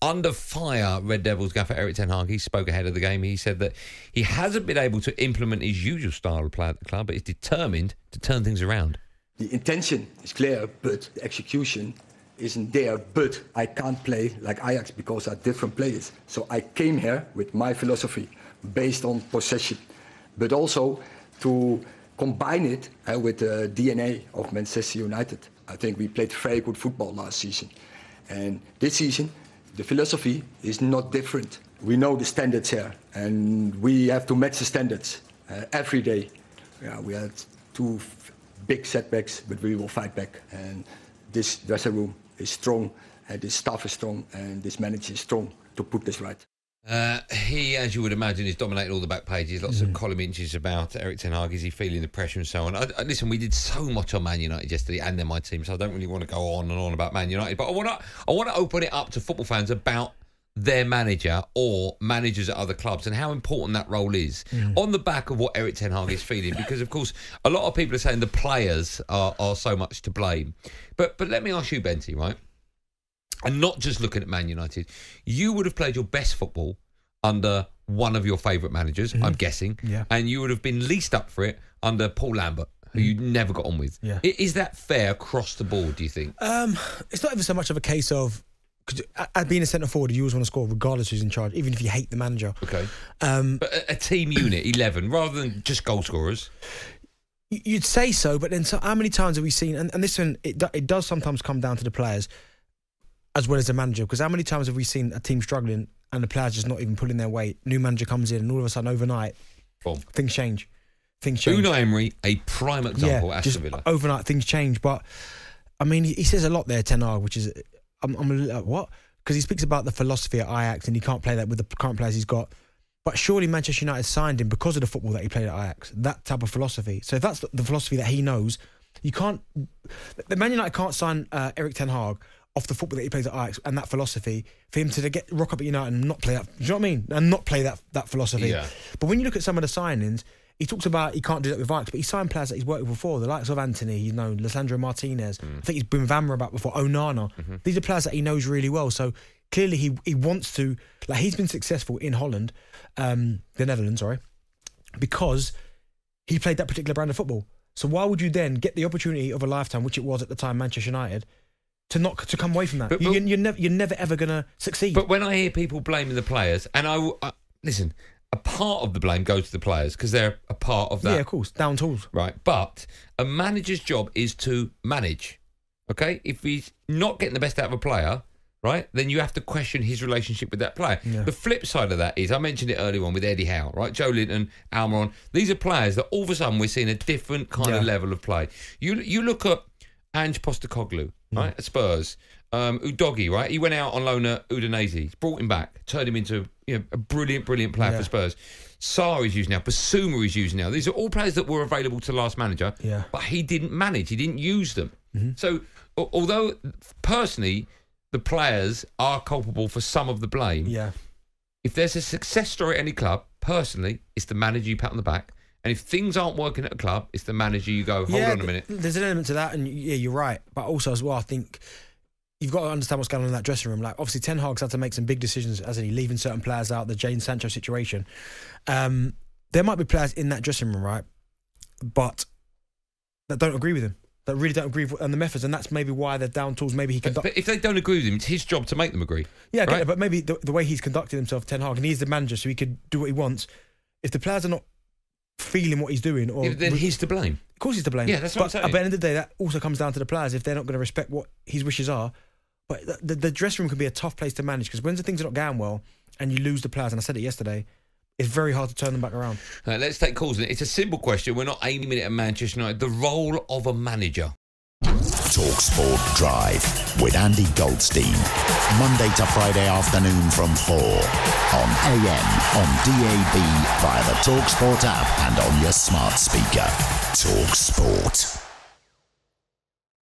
under fire Red Devils gaffer Erik Ten Hag. He spoke ahead of the game. He said that he hasn't been able to implement his usual style of play at the club, but is determined to turn things around. The intention is clear, but the execution isn't there. But I can't play like Ajax because I'm different players. So I came here with my philosophy based on possession, but also to combine it uh, with the DNA of Manchester United. I think we played very good football last season. And this season, the philosophy is not different. We know the standards here, and we have to match the standards uh, every day. Yeah, we had two big setbacks, but we will fight back. And this dressing room is strong, and this staff is strong, and this manager is strong to put this right. Uh, he, as you would imagine, is dominating all the back pages. Lots of column inches about Erik Ten Hag. Is he feeling the pressure and so on? I, I, listen, we did so much on Man United yesterday, and then my team, so I don't really want to go on and on about Man United. But I want to, I want to open it up to football fans about their manager or managers at other clubs and how important that role is on the back of what Erik Ten Hag is feeling. Because of course, a lot of people are saying the players are, are so much to blame. But but let me ask you, Benty, right? And not just looking at Man United, you would have played your best football under one of your favourite managers, I'm guessing, Yeah. and you would have been least up for it under Paul Lambert, who you never got on with. Yeah. Is that fair across the board? Do you think? Um, it's not even so much of a case of because being a centre forward, you always want to score regardless who's in charge, even if you hate the manager. Okay, Um, but a, a team unit, eleven, rather than just goal scorers. you'd say so, but then so how many times have we seen? And, and this one, it it does sometimes come down to the players as well as the manager. Because how many times have we seen a team struggling and the players just not even pulling their weight? New manager comes in, and all of a sudden, overnight, Boom. things change. Things change. Unai Emery, a prime example. yeah, Aston just Villa. overnight things change. But I mean, he, he says a lot there, Ten Hag, which is I'm, I'm a little, like, what? Because he speaks about the philosophy at Ajax and he can't play that with the current players he's got. But surely Manchester United signed him because of the football that he played at Ajax, that type of philosophy. So if that's the, the philosophy that he knows, you can't. The Man United can't sign uh, Erik Ten Hag off the football that he plays at Ajax and that philosophy for him to get rock up at United and not play that. Do you know what I mean? And not play that that philosophy. Yeah. But when you look at some of the signings, he talks about he can't do that with Ajax, but he signed players that he's worked with before, the likes of Antony, you know, Lisandro Martinez. I think he's been with Amrabat before, Onana. These are players that he knows really well. So clearly he he wants to like he's been successful in Holland, um, the Netherlands, sorry, because he played that particular brand of football. So why would you then get the opportunity of a lifetime, which it was at the time, Manchester United, to not to come away from that? But- you, but- you're never you're never ever gonna succeed. But when I hear people blaming the players, and I, uh, listen, a part of the blame goes to the players because they're a part of that. yeah, of course, down tools. right? But a manager's job is to manage. Okay, if he's not getting the best out of a player, right, then you have to question his relationship with that player. Yeah. The flip side of that is, I mentioned it earlier on with Eddie Howe, right? Joelinton, Almiron. These are players that all of a sudden we're seeing a different kind of level of play. You you look at Ange Postecoglou, right, at Spurs. Um, Udogie, right? He went out on loan at Udinese, brought him back, turned him into you know, a brilliant, brilliant player Yeah. for Spurs. Sarr is using now, Bissouma is using now. These are all players that were available to last manager, Yeah. but he didn't manage. He didn't use them. So, although personally the players are culpable for some of the blame, Yeah. if there's a success story at any club, personally, it's the manager you pat on the back. And if things aren't working at a club, it's the manager you go, hold yeah, on a minute. There's an element to that, and yeah, you're right. But also as well, I think you've got to understand what's going on in that dressing room. Like obviously, Ten Hag's had to make some big decisions, hasn't he? Leaving certain players out, the Jadon Sancho situation. Um, there might be players in that dressing room, right, but that don't agree with him. That really don't agree with and the methods, and that's maybe why they're down tools. Maybe he But, conduct. but if they don't agree with him, it's his job to make them agree. Yeah, right? it, but maybe the, the way he's conducted himself, Ten Hag, and he's the manager, so he could do what he wants. If the players are not feeling what he's doing, or then he's to blame. Of course, he's to blame. Yeah, that's what I'm but saying. At the end of the day, that also comes down to the players if they're not going to respect what his wishes are. But the, the, the dressing room can be a tough place to manage because when the things are not going well and you lose the players, and I said it yesterday, it's very hard to turn them back around. Uh, let's take calls. It's a simple question. We're not aiming it at Manchester United. The role of a manager. Talk Sport Drive with Andy Goldstein. Monday to Friday afternoon from 4 on AM, on DAB, via the Talk Sport app and on your smart speaker. Talk Sport.